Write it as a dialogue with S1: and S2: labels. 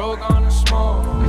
S1: Stroke on the smoke.